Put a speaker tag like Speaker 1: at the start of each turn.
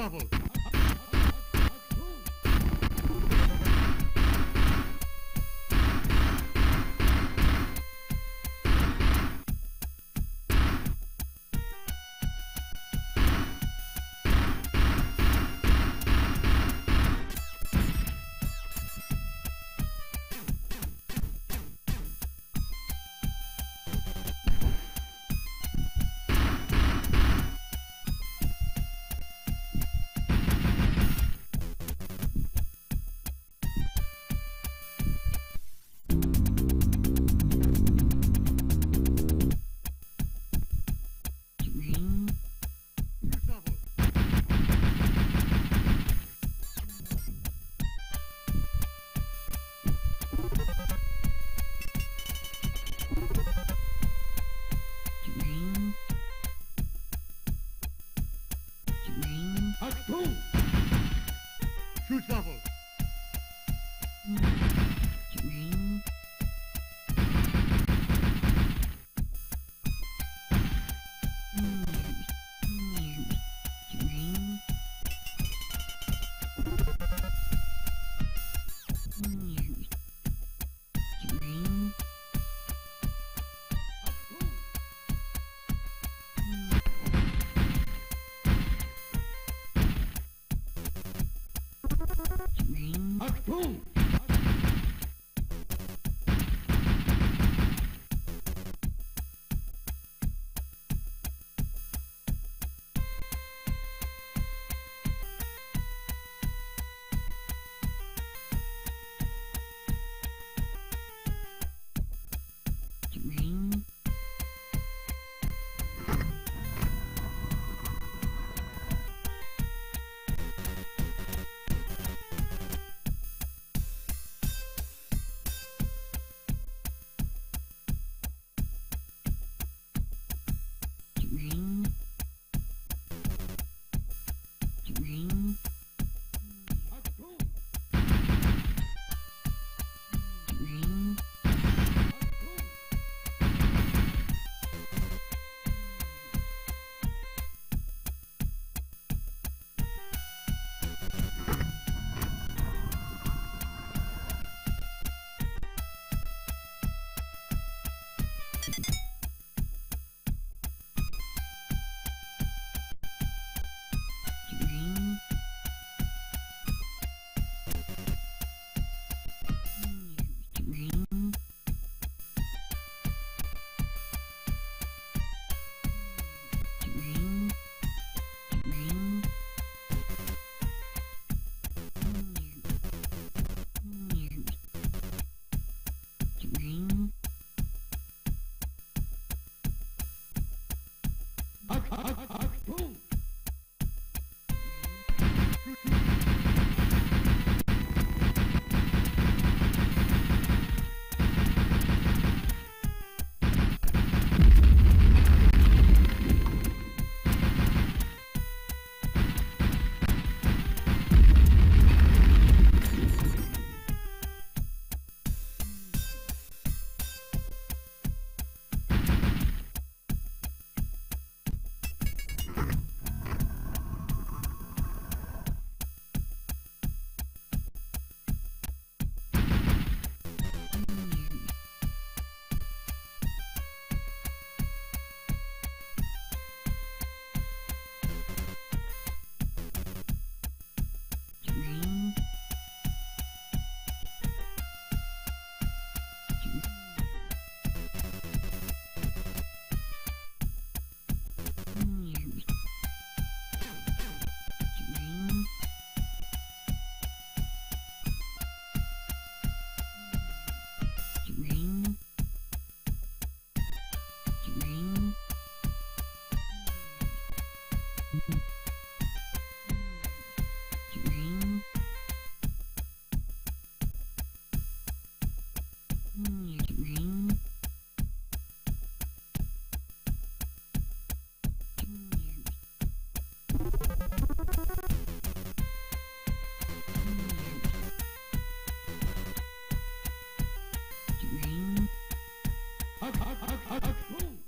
Speaker 1: trouble. Shushable. Boom. Boom.